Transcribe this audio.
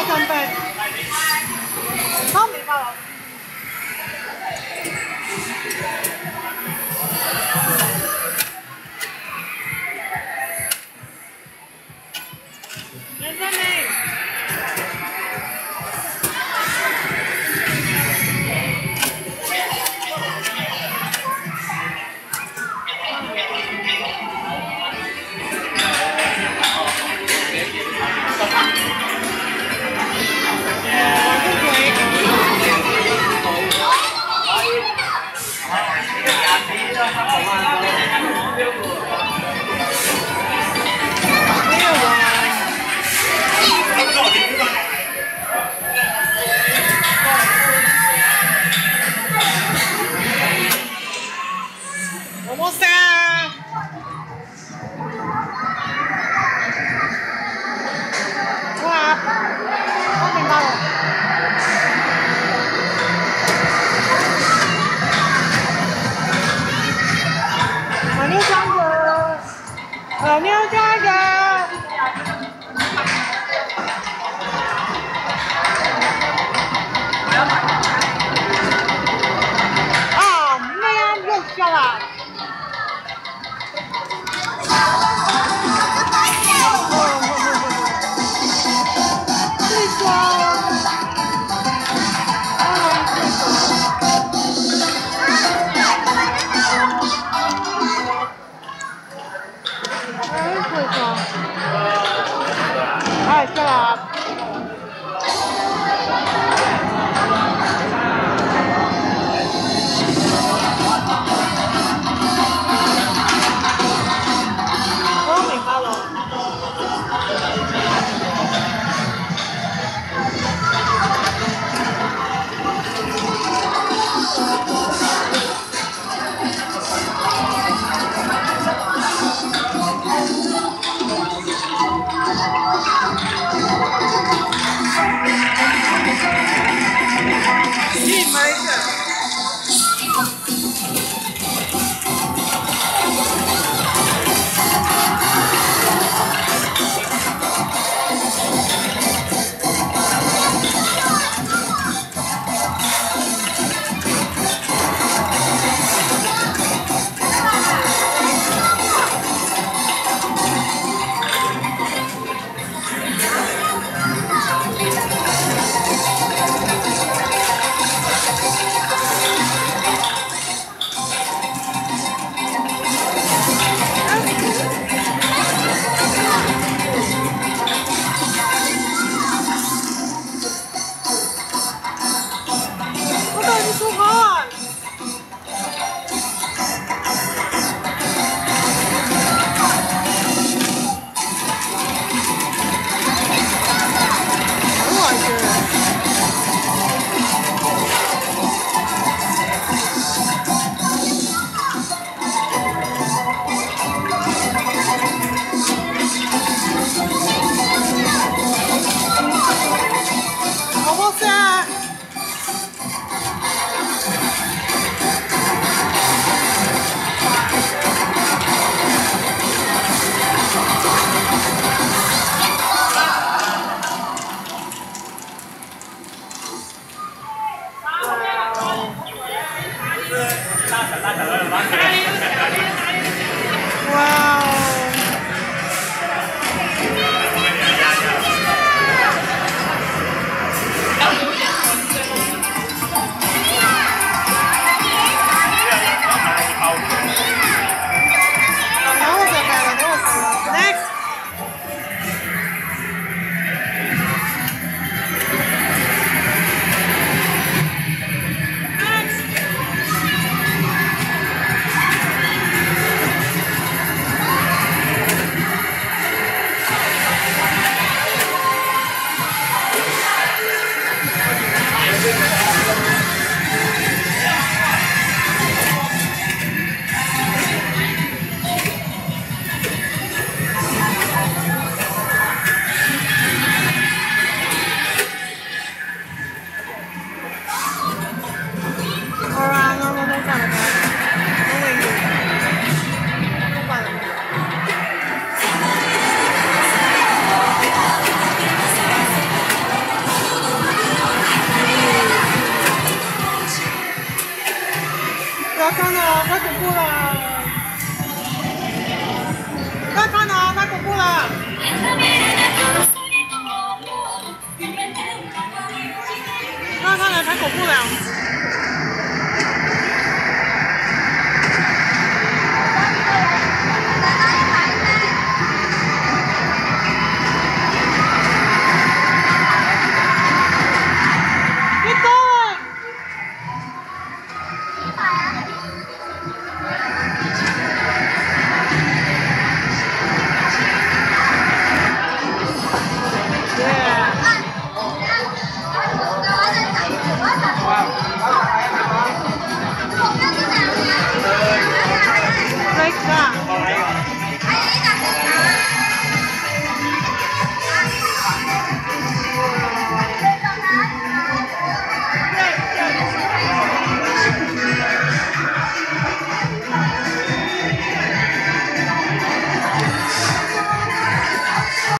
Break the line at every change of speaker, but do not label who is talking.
我准备，好，明白了。马妞加油！啊，那样就行 アハハハ!太惨了，太恐怖了！太惨了，太恐怖了！太惨了，太恐怖了！